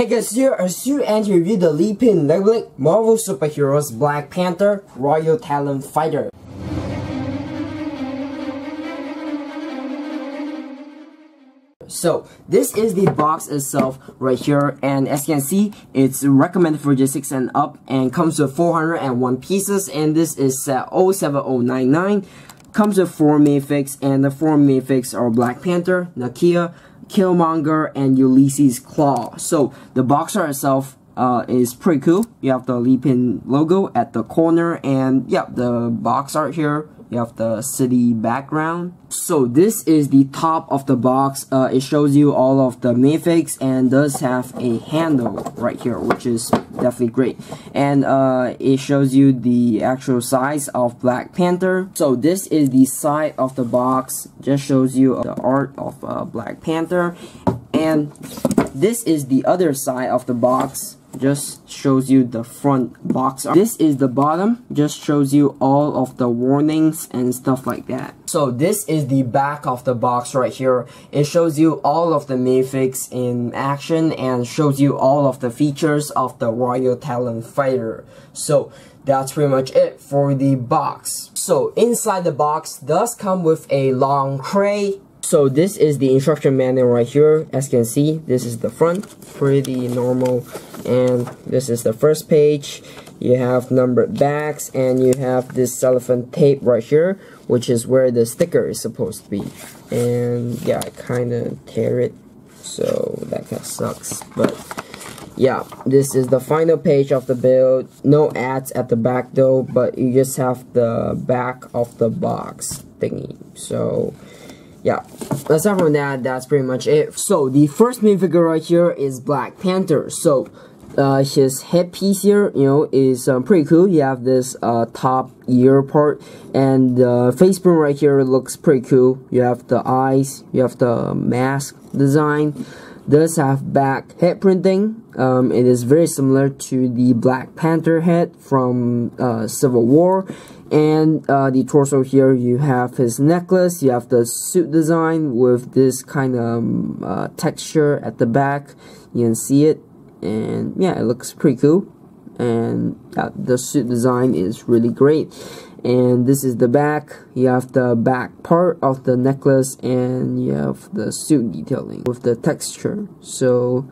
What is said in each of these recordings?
Hey guys, here as you and review the Lepin Leglick Marvel Superheroes Black Panther Royal Talon Fighter. So this is the box itself right here and as you can see it's recommended for G6 and up and comes with 401 pieces and this is set 07099 comes with 4 Mafex and the 4 Mafex are Black Panther, Nakia, Killmonger, and Ulysses Klaue. So the box art itself uh, is pretty cool. You have the Lepin logo at the corner and yeah, the box art here you have the city background. So this is the top of the box. Uh, it shows you all of the Mafex and does have a handle right here, which is definitely great. And uh, it shows you the actual size of Black Panther. So this is the side of the box. Just shows you the art of uh, Black Panther. And this is the other side of the box just shows you the front box this is the bottom just shows you all of the warnings and stuff like that. So this is the back of the box right here. It shows you all of the Mafex in action and shows you all of the features of the Royal Talon Fighter. So that's pretty much it for the box. So inside the box does come with a long tray so this is the instruction manual right here. As you can see, this is the front, pretty normal. And this is the first page. You have numbered backs and you have this cellophane tape right here, which is where the sticker is supposed to be. And yeah, I kind of tear it, so that kind of sucks. But yeah, this is the final page of the build. No ads at the back though, but you just have the back of the box thingy. So yeah, aside from that, that's pretty much it. So, the first main figure right here is Black Panther. So, uh, his headpiece here, you know, is um, pretty cool. You have this uh, top ear part, and the face print right here looks pretty cool. You have the eyes, you have the mask design. Does have back head printing. Um, it is very similar to the Black Panther head from uh, Civil War. And uh, the torso here you have his necklace you have the suit design with this kind of um, uh, texture at the back. You can see it and yeah it looks pretty cool. And the suit design is really great and this is the back you have the back part of the necklace and you have the suit detailing with the texture so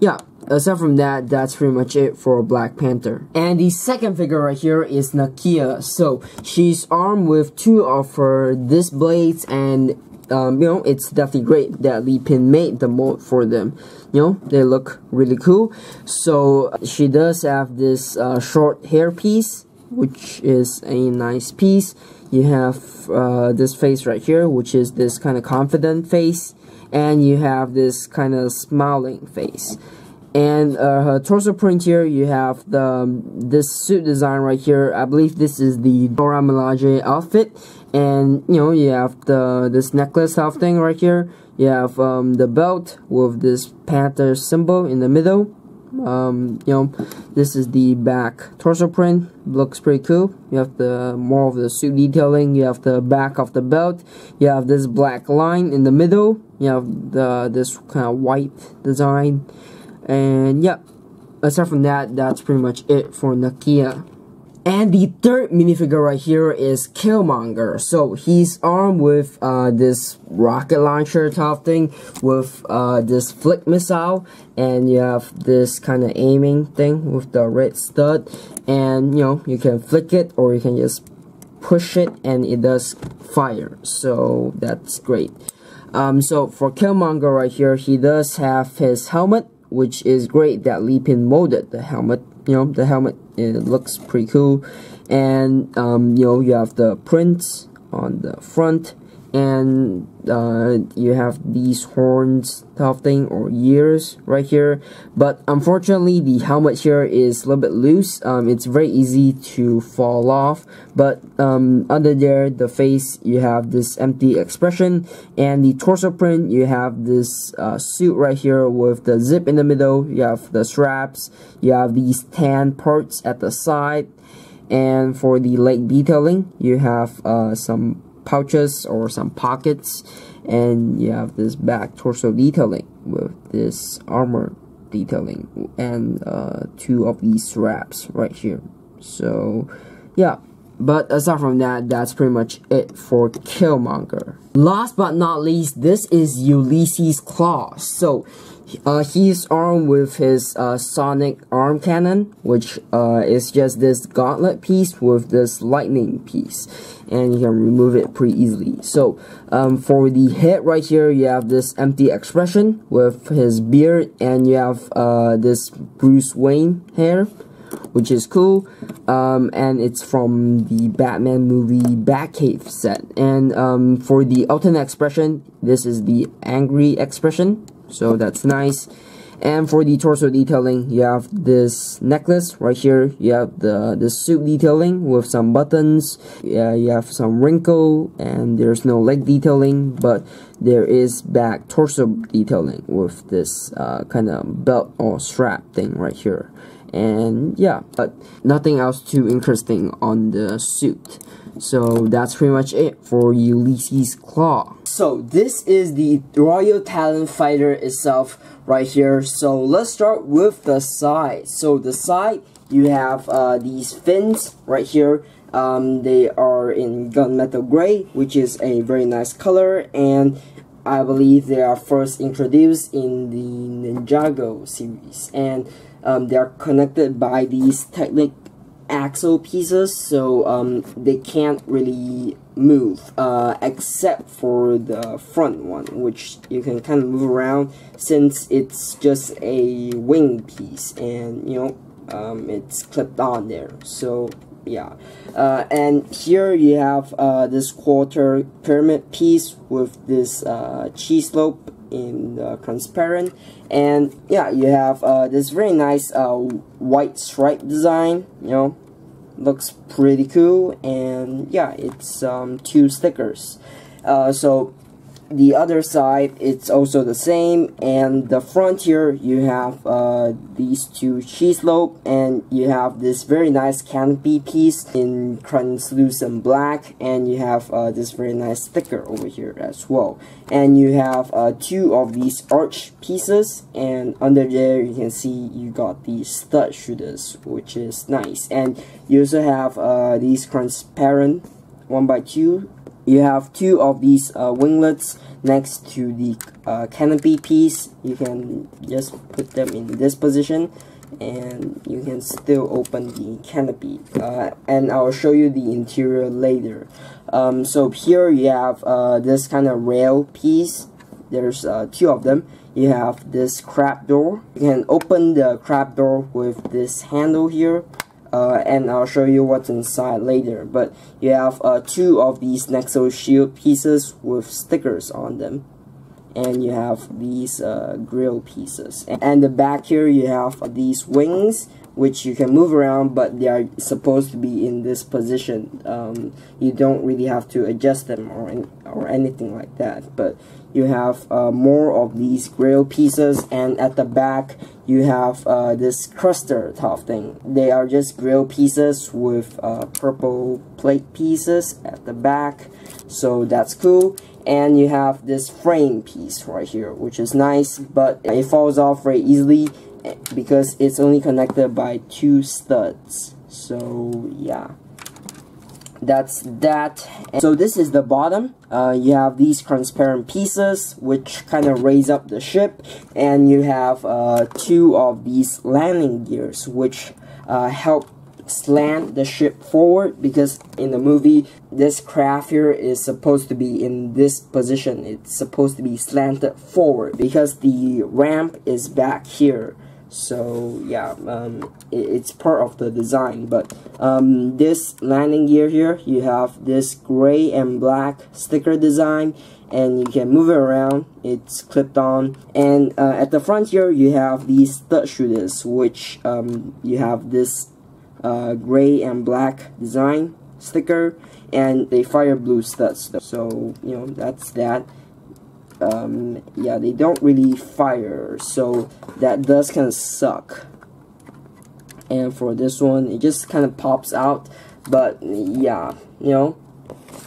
yeah aside from that, that's pretty much it for Black Panther. And the second figure right here is Nakia. So, she's armed with two of her disc blades and um, you know, it's definitely great that Lepin made the mold for them. You know, they look really cool. So, she does have this uh, short hair piece, which is a nice piece. You have uh, this face right here, which is this kind of confident face. And you have this kind of smiling face and uh, her torso print here you have the um, this suit design right here I believe this is the Dora Milaje outfit and you know you have the this necklace type thing right here you have um, the belt with this panther symbol in the middle um, you know this is the back torso print looks pretty cool you have the more of the suit detailing. You have the back of the belt. You have this black line in the middle. You have the this kind of white design. And yeah, aside from that, that's pretty much it for Nakia. And the third minifigure right here is Killmonger. So he's armed with uh, this rocket launcher type thing with uh, this flick missile. And you have this kind of aiming thing with the red stud. And you know, you can flick it or you can just push it and it does fire. So that's great. Um, so for Killmonger right here, he does have his helmet which is great that Lepin molded the helmet. You know, the helmet it looks pretty cool, and um, you know you have the prints on the front and uh, you have these horns type thing or ears right here. But unfortunately the helmet here is a little bit loose. Um, it's very easy to fall off. But um, under there the face you have this empty expression. And the torso print you have this uh, suit right here with the zip in the middle. You have the straps. You have these tan parts at the side. And for the leg detailing you have uh, some pouches or some pockets and you have this back torso detailing with this armor detailing and uh, two of these straps right here so yeah but aside from that, that's pretty much it for Killmonger. Last but not least, this is Ulysses Klaue. So, uh, he's armed with his uh, sonic arm cannon, which uh, is just this gauntlet piece with this lightning piece. And you can remove it pretty easily. So, um, for the head right here, you have this empty expression with his beard, and you have uh, this Bruce Wayne hair which is cool. Um, and it's from the Batman movie Batcave set. And um, for the alternate expression, this is the angry expression, so that's nice. And for the torso detailing, you have this necklace right here. You have the the suit detailing with some buttons. Yeah, you have some wrinkle, and there's no leg detailing, but there is back torso detailing with this uh, kind of belt or strap thing right here and yeah but nothing else too interesting on the suit so that's pretty much it for Ulysses Klaue So this is the Royal Talon Fighter itself right here. So let's start with the side. So the side, you have uh, these fins right here. Um, they are in gunmetal gray, which is a very nice color. And I believe they are first introduced in the Ninjago series. And um, they are connected by these Technic axle pieces, so um, they can't really move, uh, except for the front one, which you can kind of move around since it's just a wing piece, and you know, um, it's clipped on there. So yeah, uh, and here you have uh, this quarter pyramid piece with this uh, cheese slope in uh, transparent. And yeah you have uh, this very nice uh, white stripe design you know looks pretty cool. And yeah it's um, two stickers. Uh, so the other side it's also the same and the front here you have uh, these two cheese slope and you have this very nice canopy piece in translucent black and you have uh, this very nice sticker over here as well. And you have uh, two of these arch pieces and under there you can see you got these stud shooters which is nice. And you also have uh, these transparent one by two you have two of these uh, winglets next to the uh, canopy piece. You can just put them in this position and you can still open the canopy uh, and I'll show you the interior later. Um, so here you have uh, this kind of rail piece. There's uh, two of them. You have this crab door. You can open the crab door with this handle here uh, and I'll show you what's inside later. But you have uh, two of these Nexo shield pieces with stickers on them. And you have these uh, grill pieces. And the back here you have these wings which you can move around but they are supposed to be in this position. Um, you don't really have to adjust them or, or anything like that. But you have uh, more of these grill pieces and at the back you have uh, this cruster top thing. They are just grill pieces with uh, purple plate pieces at the back. So that's cool. And you have this frame piece right here which is nice but it falls off very easily because it's only connected by two studs. So yeah. That's that. So this is the bottom. Uh, you have these transparent pieces which kind of raise up the ship. And you have uh, two of these landing gears which uh, help slant the ship forward. Because in the movie this craft here is supposed to be in this position. It's supposed to be slanted forward because the ramp is back here so yeah um, it, it's part of the design but um, this landing gear here you have this gray and black sticker design and you can move it around. It's clipped on and uh, at the front here you have these stud shooters which um, you have this uh, gray and black design sticker and they fire blue studs so you know that's that um, yeah, they don't really fire, so that does kind of suck. And for this one, it just kind of pops out, but yeah, you know.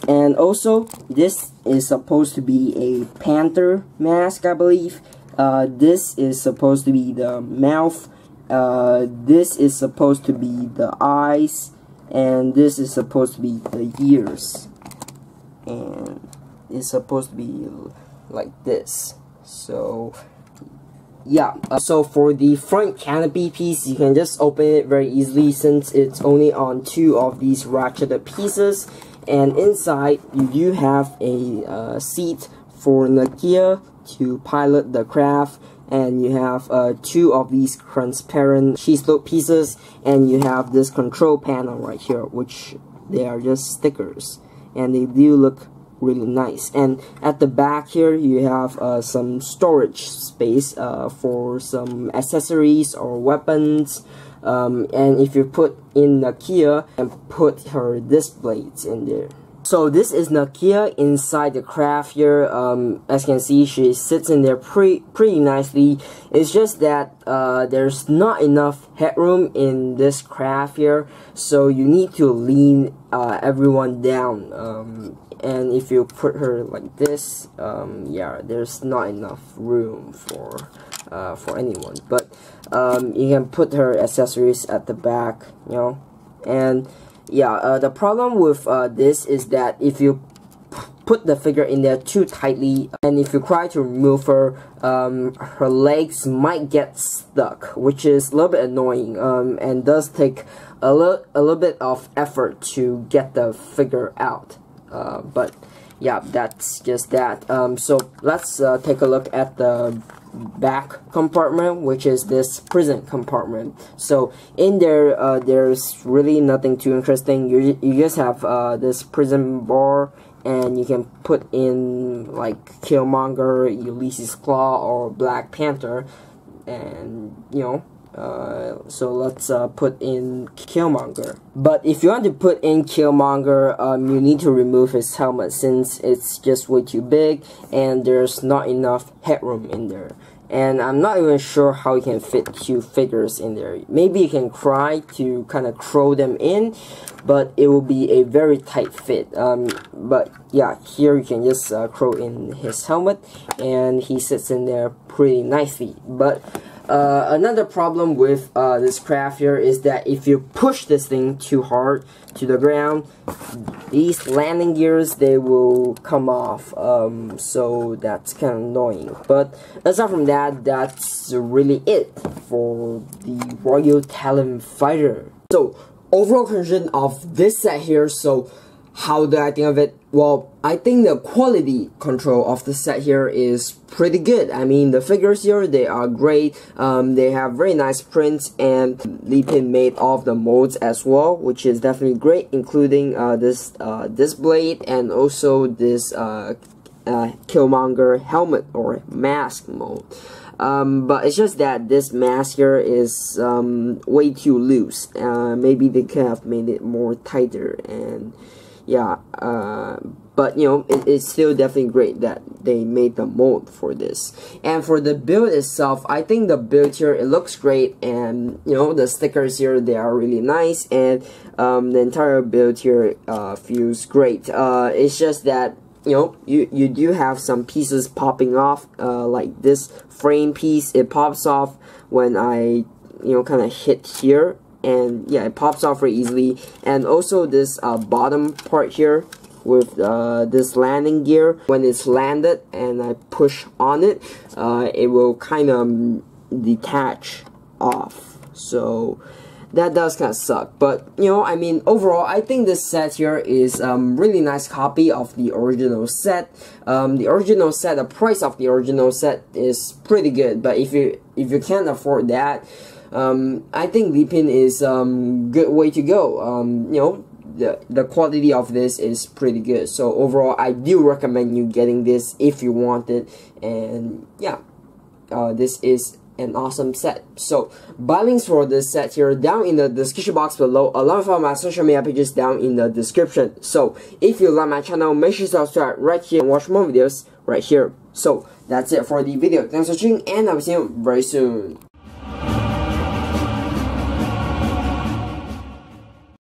And also, this is supposed to be a panther mask, I believe. uh, this is supposed to be the mouth uh, this is supposed to be the eyes and this is supposed to be the ears and it's supposed to be like this. So yeah uh, so for the front canopy piece you can just open it very easily since it's only on two of these ratcheted pieces. And inside you do have a uh, seat for Nakia to pilot the craft. And you have uh, two of these transparent cheese slope pieces. And you have this control panel right here which they are just stickers. And they do look really nice. And at the back here you have uh, some storage space uh, for some accessories or weapons. Um, and if you put in Nakia and put her disc blades in there so this is Nakia inside the craft here. Um, as you can see, she sits in there pretty pretty nicely. It's just that uh, there's not enough headroom in this craft here, so you need to lean uh, everyone down. Um, and if you put her like this, um, yeah, there's not enough room for uh, for anyone. But um, you can put her accessories at the back, you know, and yeah, uh, the problem with uh, this is that if you put the figure in there too tightly and if you try to remove her um, her legs might get stuck which is a little bit annoying um, and does take a little a little bit of effort to get the figure out. Uh, but yeah that's just that. Um, so let's uh, take a look at the back compartment which is this prison compartment. So in there uh, there's really nothing too interesting. You, you just have uh, this prison bar and you can put in like Killmonger, Ulysses Klaue or Black Panther and you know uh, so let's uh, put in Killmonger. But if you want to put in Killmonger, um, you need to remove his helmet since it's just way too big and there's not enough headroom in there. And I'm not even sure how you can fit two figures in there. Maybe you can try to kind of crow them in, but it will be a very tight fit. Um, but yeah, here you can just uh, crow in his helmet and he sits in there pretty nicely. But uh, another problem with uh, this craft here is that if you push this thing too hard to the ground, these landing gears, they will come off. Um, so that's kind of annoying. But aside from that, that's really it for the Royal Talon Fighter. So, overall conclusion of this set here, so how do I think of it? Well, I think the quality control of the set here is pretty good. I mean, the figures here, they are great. Um, they have very nice prints and Lepin made all of the molds as well, which is definitely great, including uh, this, uh, this blade and also this uh, uh, Killmonger helmet or mask mold. Um, but it's just that this mask here is um, way too loose. Uh, maybe they could have made it more tighter and yeah, uh, but you know, it, it's still definitely great that they made the mold for this. And for the build itself, I think the build here, it looks great, and you know, the stickers here, they are really nice, and um, the entire build here uh, feels great. Uh, it's just that you know, you, you do have some pieces popping off, uh, like this frame piece, it pops off when I, you know, kind of hit here, and yeah it pops off very easily. And also this uh, bottom part here with uh, this landing gear when it's landed and I push on it uh, it will kind of detach off. So that does kind of suck. But you know I mean overall I think this set here is um, really nice copy of the original set. Um, the original set the price of the original set is pretty good. But if you if you can't afford that um, I think Lepin is um good way to go. Um, you know, the the quality of this is pretty good. So overall, I do recommend you getting this if you want it. And yeah, uh, this is an awesome set. So, buy links for this set here down in the description box below, along with all my social media pages down in the description. So, if you like my channel, make sure to subscribe right here and watch more videos right here. So, that's it for the video. Thanks for watching, and I'll see you very soon.